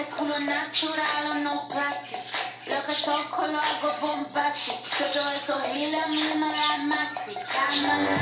culo natural o no plastic. Lo que toco lo hago bombastic. Todo eso gila a mí me da mastic.